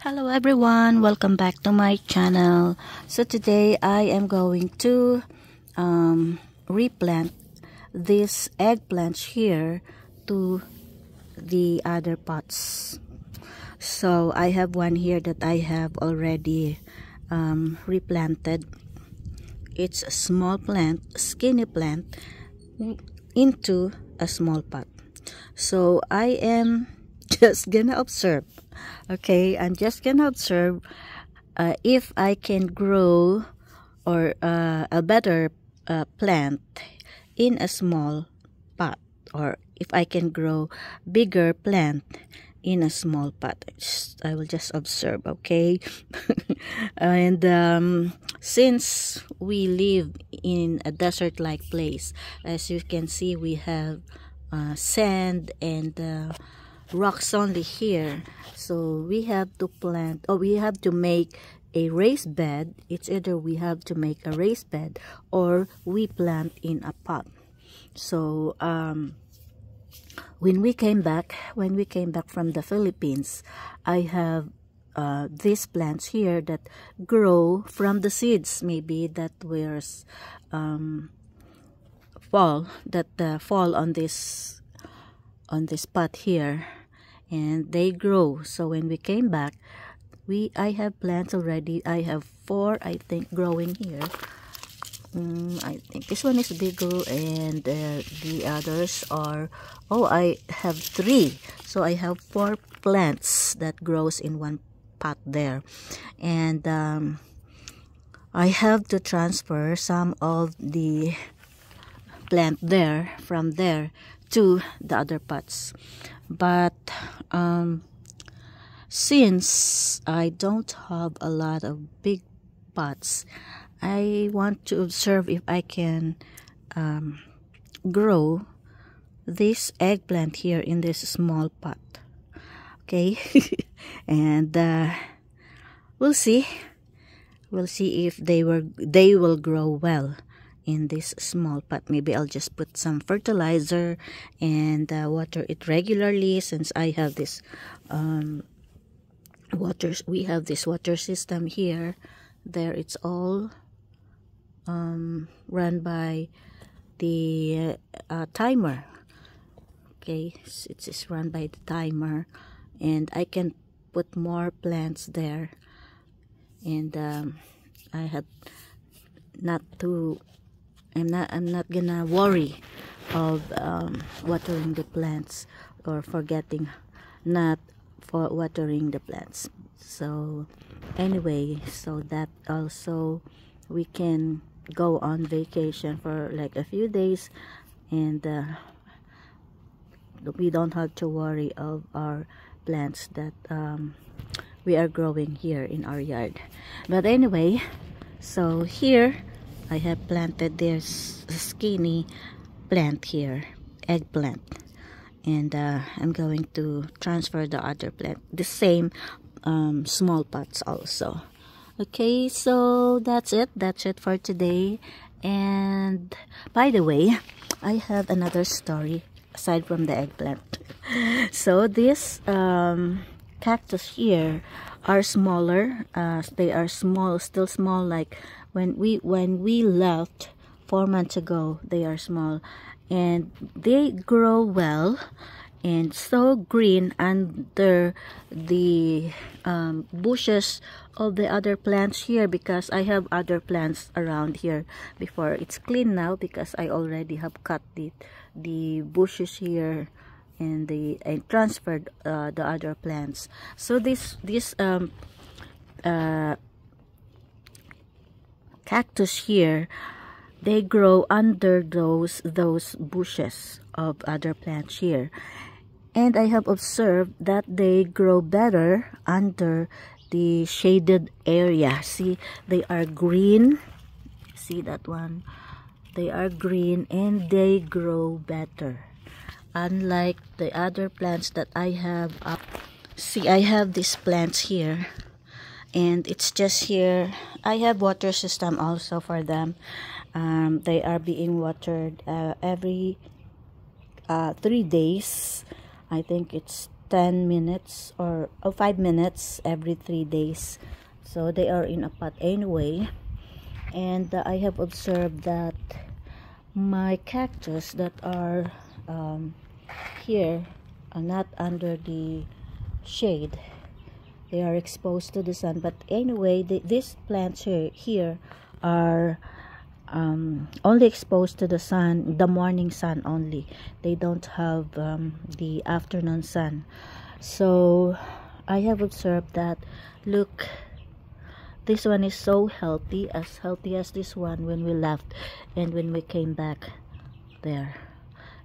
Hello everyone, welcome back to my channel. So today I am going to um, replant this eggplants here to the other pots. So I have one here that I have already um, replanted. It's a small plant, skinny plant into a small pot. So I am just gonna observe okay I'm just gonna observe uh, if I can grow or uh, a better uh, plant in a small pot or if I can grow bigger plant in a small pot. I will just observe okay? And um, since we live in a desert like place as you can see we have uh, sand and uh, rocks only here. So we have to plant or we have to make a raised bed. It's either we have to make a raised bed or we plant in a pot. So um, when we came back when we came back from the Philippines I have uh, these plants here that grow from the seeds. Maybe that wears um, fall that uh, fall on this on this pot here and they grow. So when we came back we I have plants already. I have four I think growing here. Um, I think this one is bigger and uh, the others are oh I have three. So I have four plants that grows in one pot there. And um, I have to transfer some of the plant there from there to the other pots but um, since I don't have a lot of big pots I want to observe if I can um, grow this eggplant here in this small pot. Okay? And uh, we'll see. We'll see if they were they will grow well in this small pot. Maybe I'll just put some fertilizer and uh, water it regularly since I have this um, water we have this water system here. There it's all um, run by the uh, timer. Okay it's, it's run by the timer and I can put more plants there. And um, I had not to I'm not I'm not gonna worry of um, watering the plants or forgetting not for watering the plants. So anyway so that also we can go on vacation for like a few days and uh, we don't have to worry of our plants that um, we are growing here in our yard. But anyway so here I have planted this skinny plant here, eggplant. And uh, I'm going to transfer the other plant, the same um, small pots also. Okay, so that's it. That's it for today. And by the way, I have another story aside from the eggplant. so this um, cactus here are smaller. Uh, they are small, still small like when we when we left four months ago they are small and they grow well and so green under the um, bushes of the other plants here because I have other plants around here before. It's clean now because I already have cut the the bushes here and the and transferred uh, the other plants. So this this um uh cactus here they grow under those those bushes of other plants here. And I have observed that they grow better under the shaded area. See they are green. See that one? They are green and they grow better. Unlike the other plants that I have up see I have these plants here and it's just here. I have water system also for them. Um, they are being watered uh, every uh, three days. I think it's 10 minutes or oh, 5 minutes every 3 days. So they are in a pot anyway. And uh, I have observed that my cactus that are um, here are not under the shade they are exposed to the sun. But anyway the, these plants here, here are um, only exposed to the sun the morning sun only. They don't have um, the afternoon sun. So I have observed that look this one is so healthy as healthy as this one when we left and when we came back there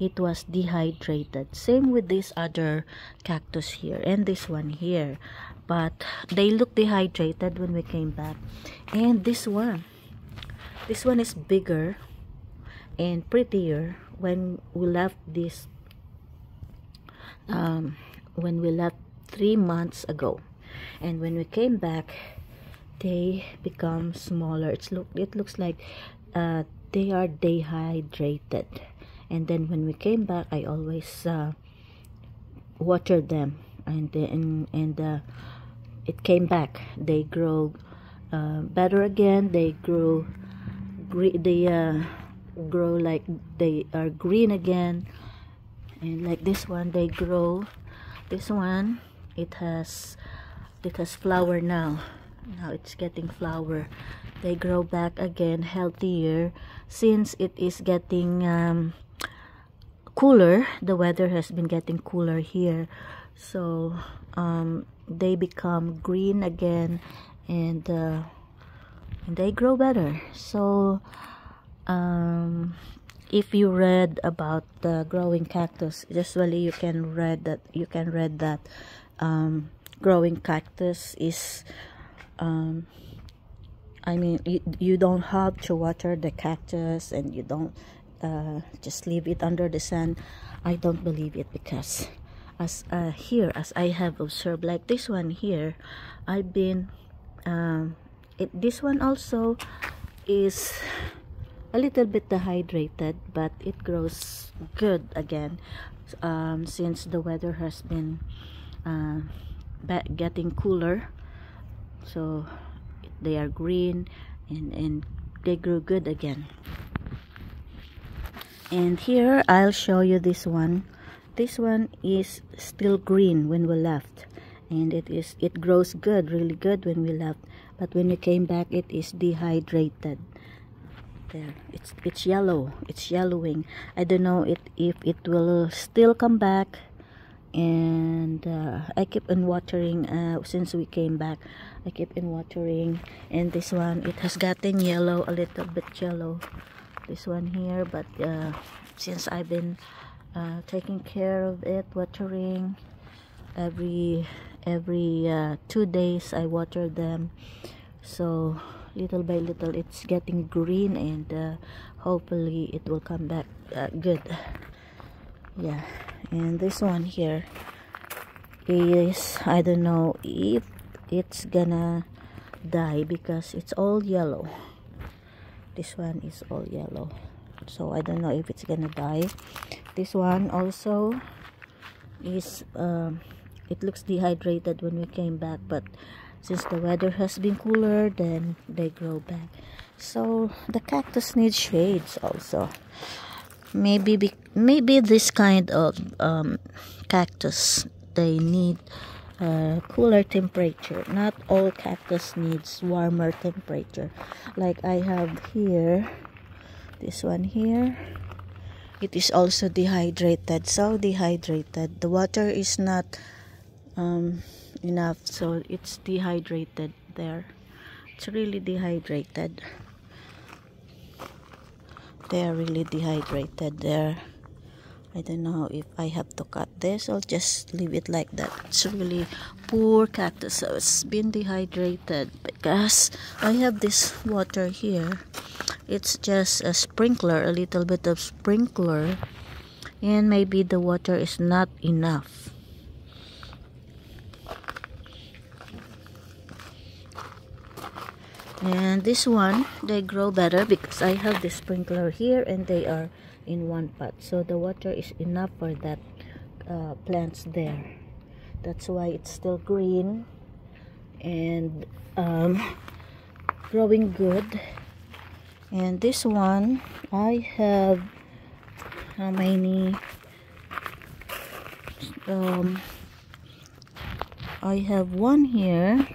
it was dehydrated. Same with this other cactus here and this one here. But they look dehydrated when we came back. And this one this one is bigger and prettier when we left this um, when we left three months ago. And when we came back they become smaller. It's look it looks like uh, they are dehydrated and then when we came back I always uh, watered them. And and, and uh, it came back. They grow uh, better again. They grow they uh, grow like they are green again. And like this one they grow. This one it has it has flower now. Now it's getting flower. They grow back again healthier. Since it is getting um, cooler. The weather has been getting cooler here. So um, they become green again and, uh, they grow better. So um, if you read about the growing cactus usually you can read that you can read that um, growing cactus is um, I mean you, you don't have to water the cactus and you don't uh, just leave it under the sun. I don't believe it because as uh, here as I have observed like this one here I've been um, it, this one also is a little bit dehydrated but it grows good again um, since the weather has been uh, getting cooler. So they are green and, and they grew good again and here I'll show you this one. This one is still green when we left. And it is it grows good really good when we left. But when we came back it is dehydrated. There. It's it's yellow. It's yellowing. I don't know it if it will still come back. And uh, I keep on watering uh, since we came back. I keep on watering. And this one it has gotten yellow a little bit yellow this one here but uh, since I've been uh, taking care of it watering every every uh, two days I water them. So little by little it's getting green and uh, hopefully it will come back good. Yeah and this one here is I don't know if it's gonna die because it's all yellow this one is all yellow. So I don't know if it's gonna die. This one also is um, it looks dehydrated when we came back but since the weather has been cooler then they grow back. So the cactus needs shades also. Maybe be, maybe this kind of um, cactus they need uh, cooler temperature. Not all cactus needs warmer temperature. Like I have here this one here. It is also dehydrated so dehydrated. The water is not um, enough so it's dehydrated there. It's really dehydrated. They are really dehydrated there I don't know if I have to cut this. I'll just leave it like that. It's really poor cactus so it's been dehydrated. Because I have this water here. It's just a sprinkler a little bit of sprinkler. And maybe the water is not enough and this one they grow better because I have the sprinkler here and they are in one pot. So the water is enough for that uh, plants there. That's why it's still green and um, growing good. And this one I have how many? Um, I have one here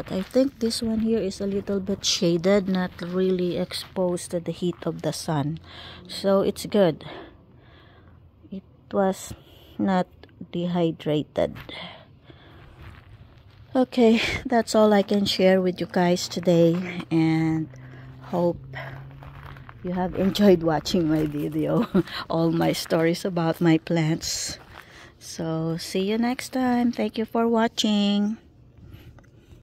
but I think this one here is a little bit shaded not really exposed to the heat of the sun. So it's good. It was not dehydrated. Okay that's all I can share with you guys today and hope you have enjoyed watching my video all my stories about my plants. So see you next time. Thank you for watching